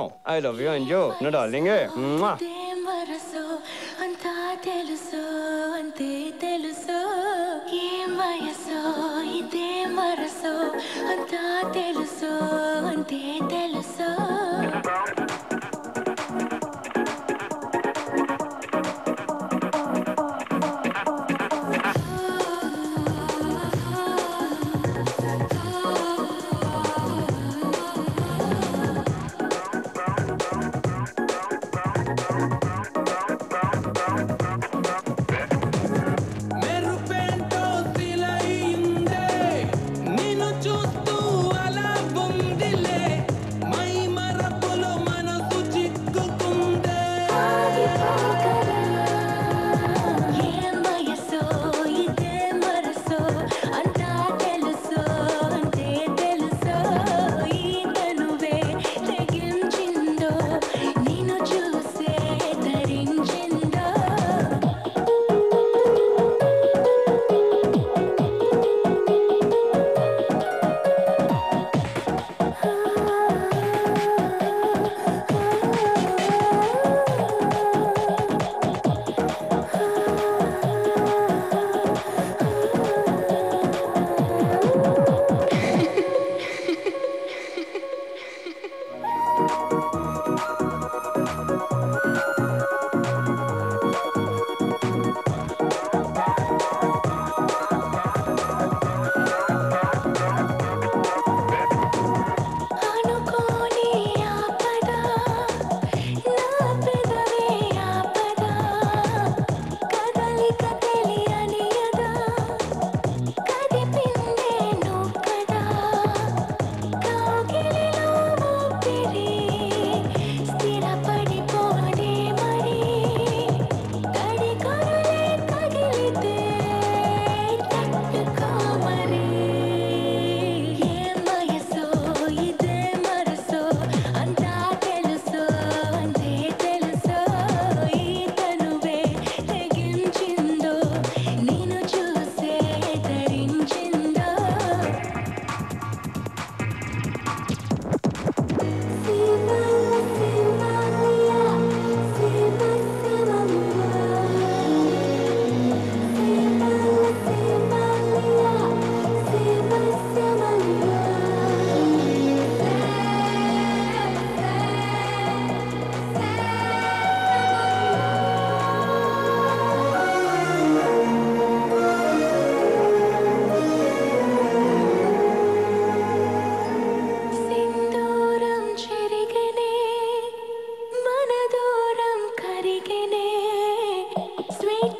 song. I love you and you. No, darling, eh? Mwah. తెలుసో అంతే తెలుసో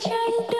child.